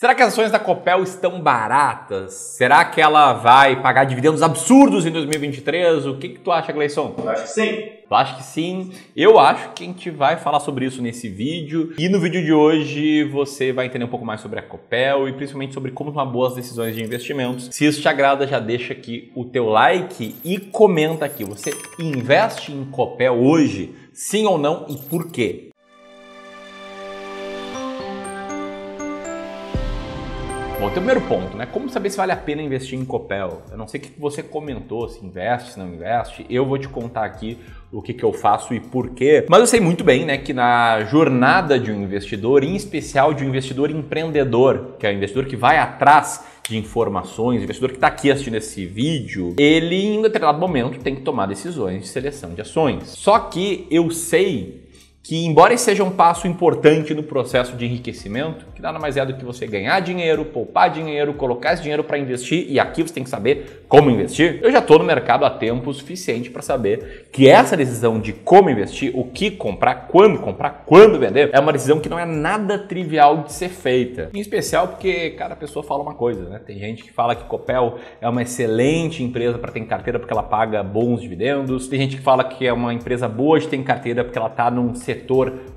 Será que as ações da Copel estão baratas? Será que ela vai pagar dividendos absurdos em 2023? O que, que tu acha, Gleison? Eu acho que sim. Tu acha que sim? Eu acho que a gente vai falar sobre isso nesse vídeo. E no vídeo de hoje você vai entender um pouco mais sobre a Copel e principalmente sobre como tomar boas decisões de investimentos. Se isso te agrada, já deixa aqui o teu like e comenta aqui. Você investe em Copel hoje? Sim ou não e por quê? Bom, o primeiro ponto, né? Como saber se vale a pena investir em Copel? Eu não sei o que você comentou, se investe, se não investe. Eu vou te contar aqui o que, que eu faço e por quê. Mas eu sei muito bem, né, que na jornada de um investidor, em especial de um investidor empreendedor, que é o investidor que vai atrás de informações, o investidor que está aqui assistindo esse vídeo, ele em um determinado momento tem que tomar decisões de seleção de ações. Só que eu sei que, embora seja um passo importante no processo de enriquecimento, que nada mais é do que você ganhar dinheiro, poupar dinheiro, colocar esse dinheiro para investir, e aqui você tem que saber como investir. Eu já estou no mercado há tempo suficiente para saber que essa decisão de como investir, o que comprar, quando comprar, quando vender, é uma decisão que não é nada trivial de ser feita. Em especial porque cada pessoa fala uma coisa, né? Tem gente que fala que Copel é uma excelente empresa para ter em carteira porque ela paga bons dividendos. Tem gente que fala que é uma empresa boa de ter em carteira porque ela está num setor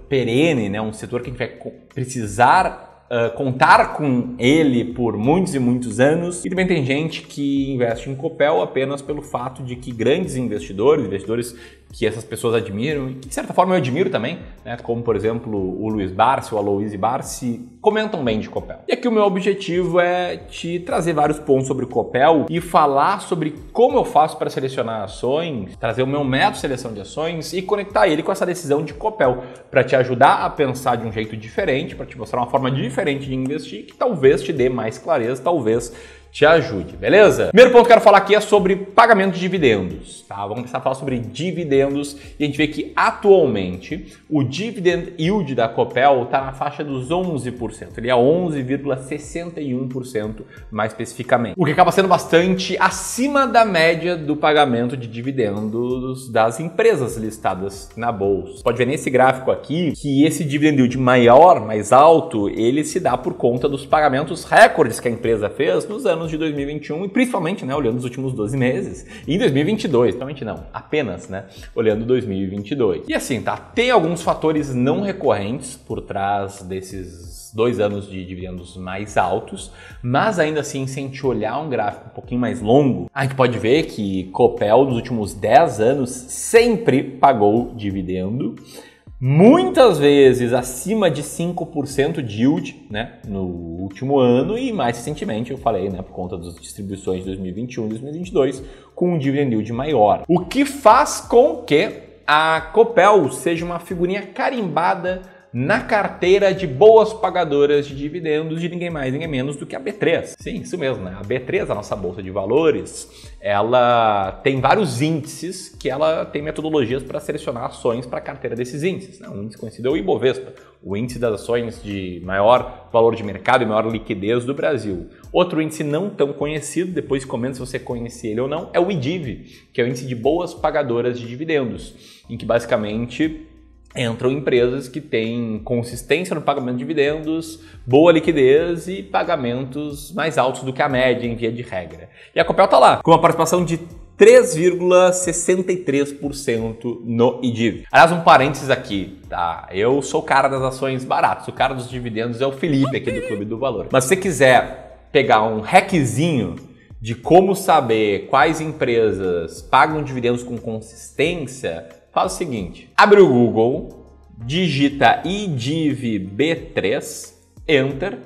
perene, né? um setor que vai precisar Uh, contar com ele por muitos e muitos anos. E também tem gente que investe em Copel apenas pelo fato de que grandes investidores, investidores que essas pessoas admiram e de certa forma eu admiro também, né? como por exemplo o Luiz Barsi, o Aloysio Barsi, comentam bem de Copel. E aqui o meu objetivo é te trazer vários pontos sobre Copel e falar sobre como eu faço para selecionar ações, trazer o meu método de seleção de ações e conectar ele com essa decisão de Copel para te ajudar a pensar de um jeito diferente, para te mostrar uma forma diferente de investir que talvez te dê mais clareza, talvez te ajude, beleza? Primeiro ponto que eu quero falar aqui é sobre pagamento de dividendos, tá? Vamos começar a falar sobre dividendos e a gente vê que atualmente o dividend yield da Copel está na faixa dos 11%, ele é 11,61% mais especificamente, o que acaba sendo bastante acima da média do pagamento de dividendos das empresas listadas na bolsa. Pode ver nesse gráfico aqui que esse dividend yield maior, mais alto, ele se dá por conta dos pagamentos recordes que a empresa fez nos anos anos de 2021 e principalmente, né, olhando os últimos 12 meses. E em 2022, realmente não, apenas, né, olhando 2022. E assim, tá, tem alguns fatores não recorrentes por trás desses dois anos de dividendos mais altos, mas ainda assim, se a gente olhar um gráfico um pouquinho mais longo, a gente pode ver que Copel nos últimos 10 anos sempre pagou dividendo muitas vezes acima de 5% de yield né, no último ano e mais recentemente, eu falei, né, por conta das distribuições de 2021 e 2022, com um dividend yield maior. O que faz com que a Copel seja uma figurinha carimbada na carteira de boas pagadoras de dividendos de ninguém mais, ninguém menos do que a B3. Sim, isso mesmo, né? A B3, a nossa bolsa de valores, ela tem vários índices que ela tem metodologias para selecionar ações para a carteira desses índices. Né? Um índice conhecido é o Ibovespa, o índice das ações de maior valor de mercado e maior liquidez do Brasil. Outro índice não tão conhecido, depois comenta se você conhece ele ou não, é o IDIV, que é o índice de boas pagadoras de dividendos, em que basicamente entram empresas que têm consistência no pagamento de dividendos, boa liquidez e pagamentos mais altos do que a média em via de regra. E a Copel está lá, com uma participação de 3,63% no IDIV. Aliás, um parênteses aqui, tá? Eu sou o cara das ações baratas, o cara dos dividendos é o Felipe aqui do Clube do Valor. Mas se você quiser pegar um hackzinho de como saber quais empresas pagam dividendos com consistência, Faz o seguinte: abre o Google, digita IDIV B3, Enter,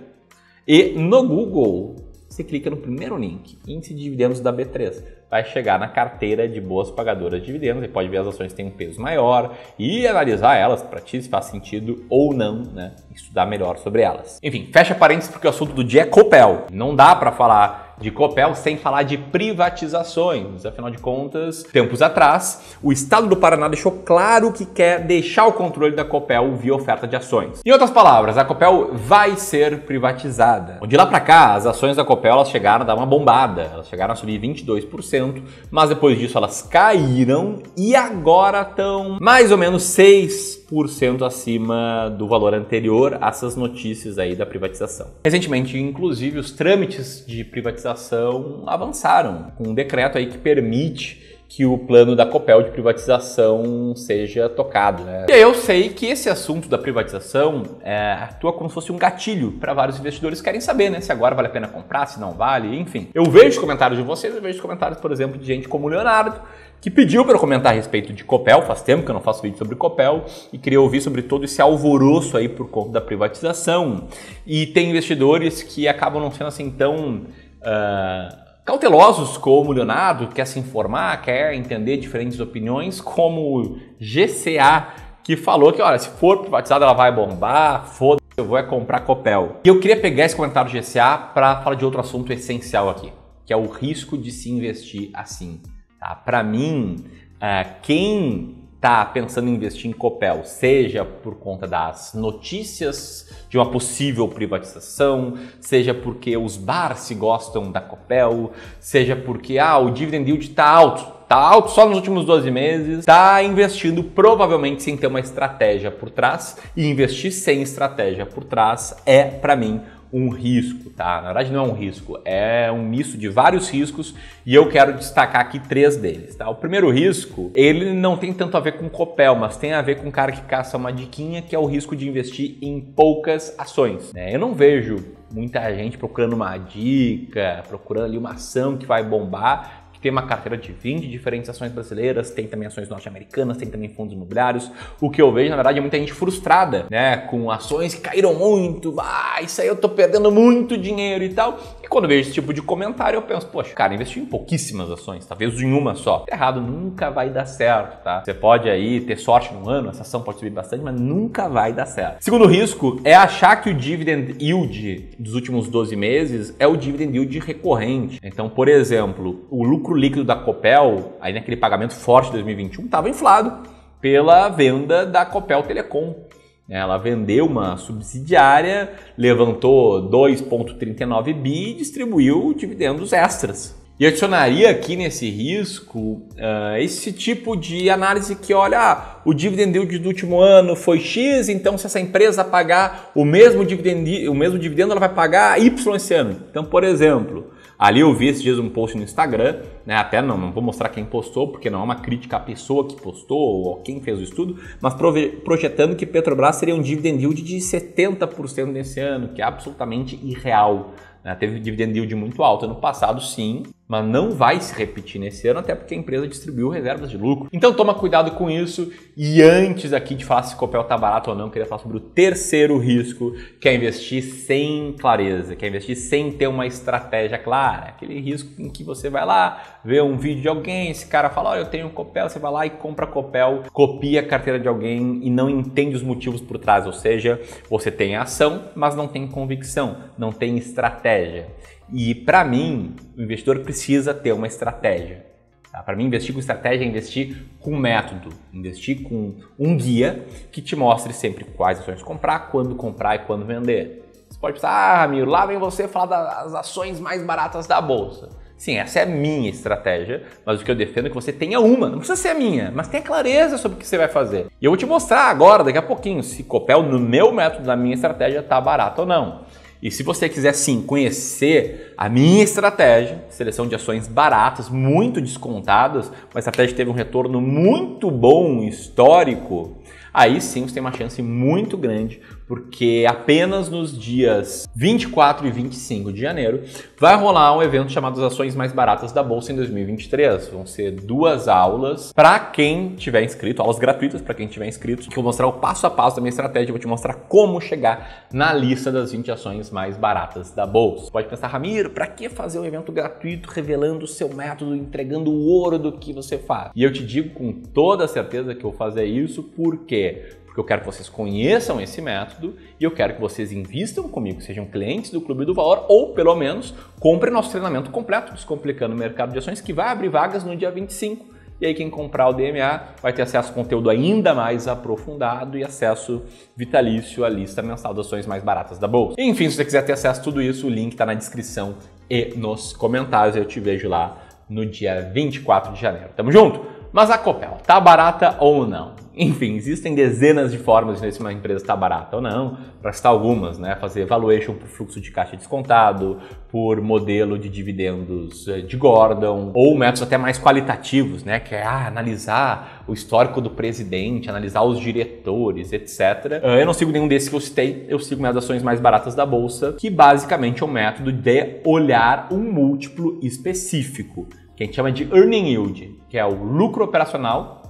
e no Google você clica no primeiro link, Índice de Dividendos da B3. Vai chegar na carteira de boas pagadoras de dividendos e pode ver as ações que têm um peso maior e analisar elas para ti se faz sentido ou não, né? Estudar melhor sobre elas. Enfim, fecha parênteses porque o assunto do dia é Copel. Não dá para falar de Copel sem falar de privatizações. Afinal de contas, tempos atrás, o Estado do Paraná deixou claro que quer deixar o controle da Copel via oferta de ações. Em outras palavras, a Copel vai ser privatizada. De lá para cá, as ações da Copel elas chegaram a dar uma bombada. Elas chegaram a subir 22%, mas depois disso elas caíram e agora estão mais ou menos 6 3% acima do valor anterior a essas notícias aí da privatização. Recentemente, inclusive, os trâmites de privatização avançaram com um decreto aí que permite que o plano da Copel de privatização seja tocado. Né? E eu sei que esse assunto da privatização é, atua como se fosse um gatilho para vários investidores que querem saber né, se agora vale a pena comprar, se não vale, enfim. Eu vejo comentários de vocês, eu vejo comentários, por exemplo, de gente como o Leonardo, que pediu para eu comentar a respeito de Copel, faz tempo que eu não faço vídeo sobre Copel, e queria ouvir sobre todo esse alvoroço aí por conta da privatização. E tem investidores que acabam não sendo assim tão... Uh, Cautelosos como o Leonardo, quer se informar, quer entender diferentes opiniões, como o GCA, que falou que, olha, se for privatizada ela vai bombar, foda eu vou é comprar Copel. E eu queria pegar esse comentário do GCA para falar de outro assunto essencial aqui, que é o risco de se investir assim. Tá? Para mim, uh, quem está pensando em investir em Copel, seja por conta das notícias de uma possível privatização, seja porque os bars gostam da Copel, seja porque ah, o dividend yield está alto, está alto só nos últimos 12 meses, está investindo provavelmente sem ter uma estratégia por trás e investir sem estratégia por trás é para mim um risco, tá? Na verdade não é um risco, é um misto de vários riscos e eu quero destacar aqui três deles, tá? O primeiro risco, ele não tem tanto a ver com Copel, mas tem a ver com o cara que caça uma diquinha, que é o risco de investir em poucas ações, né? Eu não vejo muita gente procurando uma dica, procurando ali uma ação que vai bombar que tem uma carteira de 20 diferentes ações brasileiras, tem também ações norte-americanas, tem também fundos imobiliários. O que eu vejo, na verdade, é muita gente frustrada, né? Com ações que caíram muito, ah, isso aí eu tô perdendo muito dinheiro e tal. E quando eu vejo esse tipo de comentário, eu penso, poxa, cara, investir em pouquíssimas ações, talvez em uma só. Errado, nunca vai dar certo, tá? Você pode aí ter sorte num ano, essa ação pode subir bastante, mas nunca vai dar certo. Segundo risco é achar que o dividend yield dos últimos 12 meses é o dividend yield recorrente. Então, por exemplo, o lucro lucro líquido da Copel, aí naquele pagamento forte de 2021, estava inflado pela venda da Copel Telecom. Ela vendeu uma subsidiária, levantou 2,39 bi e distribuiu dividendos extras. E adicionaria aqui nesse risco uh, esse tipo de análise que olha, ah, o dividend yield do último ano foi X, então se essa empresa pagar o mesmo dividendo, o mesmo dividendo, ela vai pagar Y esse ano. Então, por exemplo, Ali eu vi esses dias um post no Instagram, né? Até não, não vou mostrar quem postou, porque não é uma crítica à pessoa que postou ou quem fez o estudo, mas projetando que Petrobras seria um dividend yield de 70% nesse ano, que é absolutamente irreal. Né? Teve dividend yield muito alto ano passado, sim, mas não vai se repetir nesse ano, até porque a empresa distribuiu reservas de lucro. Então toma cuidado com isso. E antes aqui de falar se o Copel tá barato ou não, queria falar sobre o terceiro risco, que é investir sem clareza, que é investir sem ter uma estratégia clara. Aquele risco em que você vai lá, vê um vídeo de alguém, esse cara fala, olha, eu tenho um Copel, você vai lá e compra Copel, copia a carteira de alguém e não entende os motivos por trás. Ou seja, você tem ação, mas não tem convicção, não tem estratégia. E para mim, o investidor precisa ter uma estratégia. Tá? Para mim, investir com estratégia é investir com método, investir com um guia que te mostre sempre quais ações comprar, quando comprar e quando vender. Você pode pensar, ah, Ramiro, lá vem você falar das ações mais baratas da bolsa. Sim, essa é a minha estratégia, mas o que eu defendo é que você tenha uma, não precisa ser a minha, mas tenha clareza sobre o que você vai fazer. E eu vou te mostrar agora, daqui a pouquinho, se Copel, no meu método, na minha estratégia, está barato ou não. E se você quiser sim conhecer a minha estratégia, seleção de ações baratas, muito descontadas, uma estratégia que teve um retorno muito bom histórico, aí sim você tem uma chance muito grande porque apenas nos dias 24 e 25 de janeiro vai rolar um evento chamado As Ações Mais Baratas da Bolsa em 2023. Vão ser duas aulas para quem tiver inscrito, aulas gratuitas para quem tiver inscrito, que eu vou mostrar o passo a passo da minha estratégia, vou te mostrar como chegar na lista das 20 ações mais baratas da bolsa. Pode pensar, Ramiro, para que fazer um evento gratuito revelando o seu método, entregando o ouro do que você faz? E eu te digo com toda certeza que eu vou fazer isso porque porque eu quero que vocês conheçam esse método e eu quero que vocês invistam comigo, sejam clientes do Clube do Valor ou, pelo menos, comprem nosso treinamento completo Descomplicando o Mercado de Ações, que vai abrir vagas no dia 25. E aí quem comprar o DMA vai ter acesso a conteúdo ainda mais aprofundado e acesso vitalício à lista mensal das ações mais baratas da bolsa. Enfim, se você quiser ter acesso a tudo isso, o link está na descrição e nos comentários. Eu te vejo lá no dia 24 de janeiro. Tamo junto? Mas a Copel, tá barata ou não? Enfim, existem dezenas de formas de ver se uma empresa está barata ou não, para citar algumas, né? Fazer valuation por fluxo de caixa descontado, por modelo de dividendos eh, de Gordon, ou métodos até mais qualitativos, né? Que é ah, analisar o histórico do presidente, analisar os diretores, etc. Ah, eu não sigo nenhum desses que eu citei, eu sigo minhas ações mais baratas da bolsa, que basicamente é um método de olhar um múltiplo específico, que a gente chama de earning yield, que é o lucro operacional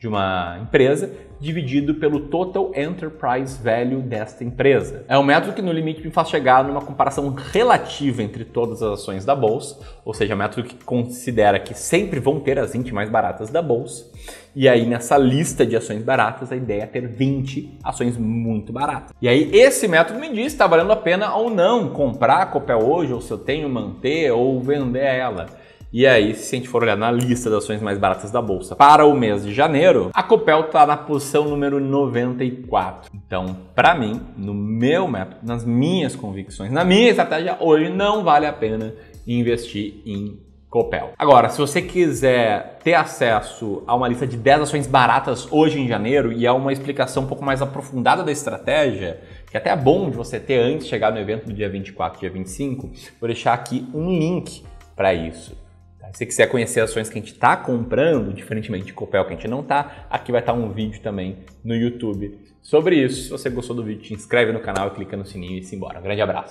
de uma empresa dividido pelo total enterprise value desta empresa. É um método que no limite me faz chegar numa comparação relativa entre todas as ações da bolsa, ou seja, é um método que considera que sempre vão ter as 20 mais baratas da bolsa. E aí nessa lista de ações baratas, a ideia é ter 20 ações muito baratas. E aí esse método me diz se está valendo a pena ou não comprar a Copel hoje, ou se eu tenho manter ou vender ela. E aí, se a gente for olhar na lista das ações mais baratas da bolsa para o mês de janeiro, a Copel está na posição número 94. Então, para mim, no meu método, nas minhas convicções, na minha estratégia, hoje não vale a pena investir em Copel. Agora, se você quiser ter acesso a uma lista de 10 ações baratas hoje em janeiro e a uma explicação um pouco mais aprofundada da estratégia, que até é bom de você ter antes de chegar no evento do dia 24, dia 25, vou deixar aqui um link para isso. Se quiser conhecer ações que a gente está comprando, diferentemente de Copel que a gente não está, aqui vai estar tá um vídeo também no YouTube sobre isso. Se você gostou do vídeo, te inscreve no canal clica no sininho e se embora. Um grande abraço.